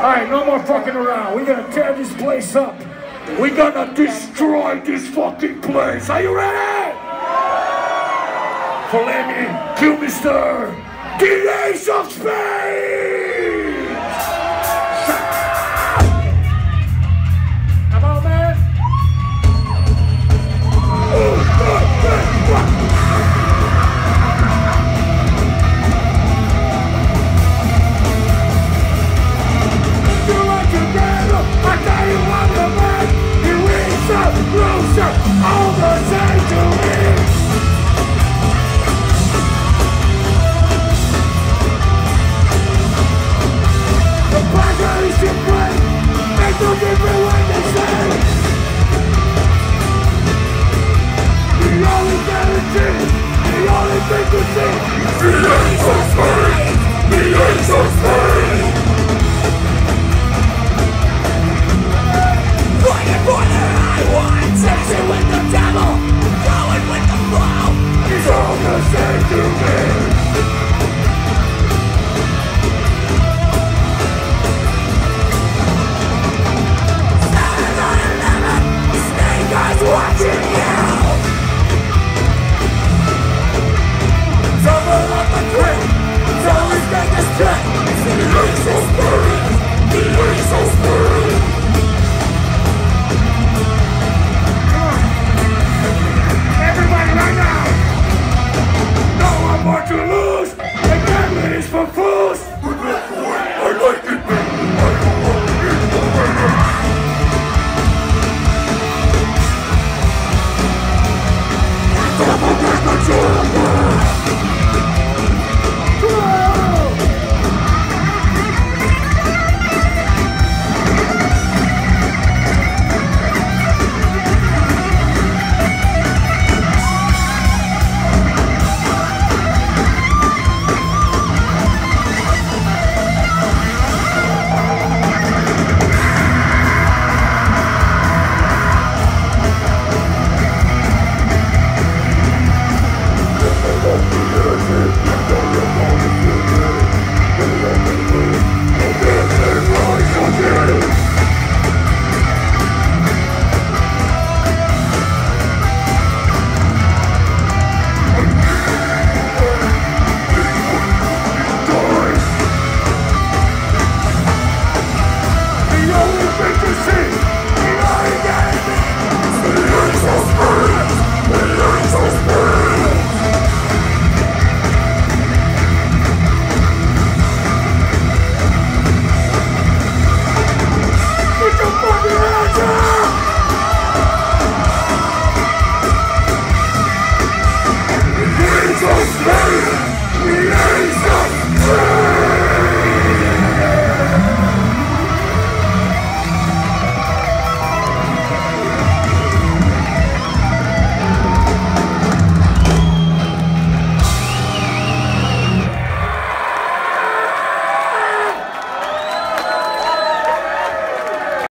Alright, no more fucking around. We're gonna tear this place up. We're gonna destroy this fucking place. Are you ready? For Lemmy Kilmister Of! See. The ace of spades, the ace of. Stop the business over! nothing you see.